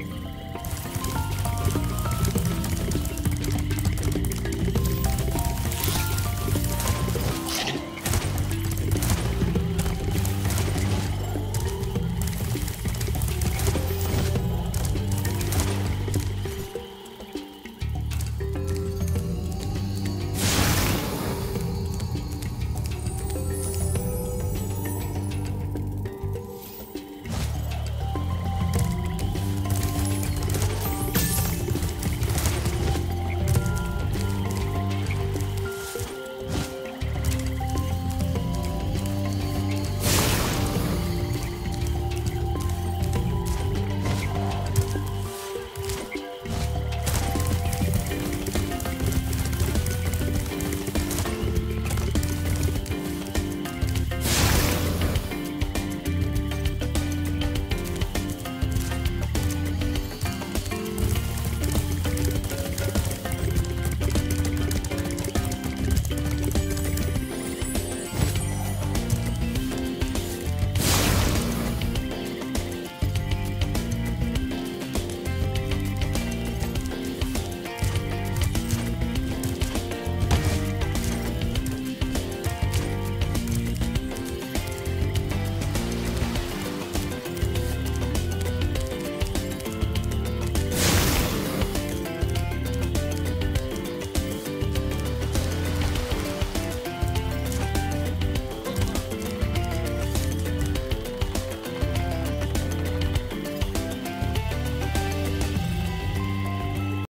everything.